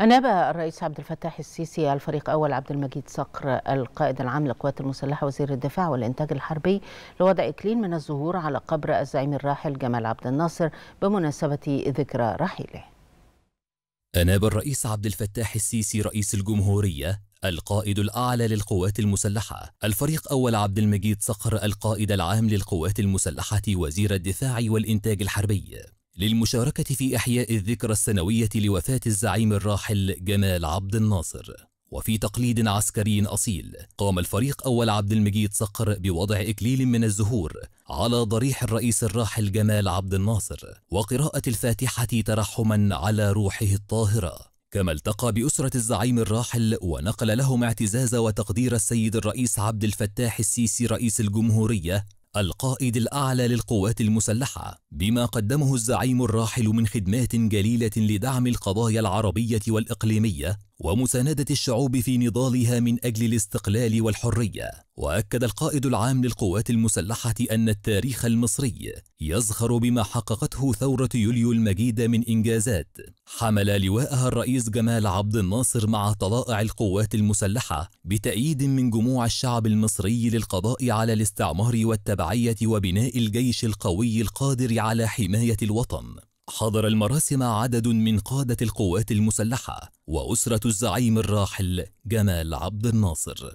أناب الرئيس عبد الفتاح السيسي الفريق أول عبد المجيد صقر القائد العام للقوات المسلحة وزير الدفاع والإنتاج الحربي لوضع إكليل من الزهور على قبر الزعيم الراحل جمال عبد الناصر بمناسبة ذكرى رحيله. أناب الرئيس عبد الفتاح السيسي رئيس الجمهورية القائد الأعلى للقوات المسلحة الفريق أول عبد المجيد صقر القائد العام للقوات المسلحة وزير الدفاع والإنتاج الحربي للمشاركة في إحياء الذكرى السنوية لوفاة الزعيم الراحل جمال عبد الناصر. وفي تقليد عسكري أصيل قام الفريق أول عبد المجيد صقر بوضع إكليل من الزهور على ضريح الرئيس الراحل جمال عبد الناصر وقراءة الفاتحة ترحما على روحه الطاهرة. كما التقى بأسرة الزعيم الراحل ونقل لهم اعتزاز وتقدير السيد الرئيس عبد الفتاح السيسي رئيس الجمهورية القائد الأعلى للقوات المسلحة بما قدمه الزعيم الراحل من خدمات جليلة لدعم القضايا العربية والإقليمية ومساندة الشعوب في نضالها من أجل الاستقلال والحرية. وأكد القائد العام للقوات المسلحة أن التاريخ المصري يزخر بما حققته ثورة يوليو المجيدة من إنجازات. حمل لواءها الرئيس جمال عبد الناصر مع طلائع القوات المسلحة بتأييد من جموع الشعب المصري للقضاء على الاستعمار والتبعية وبناء الجيش القوي القادر على حماية الوطن. حضر المراسم عدد من قادة القوات المسلحة وأسرة الزعيم الراحل جمال عبد الناصر.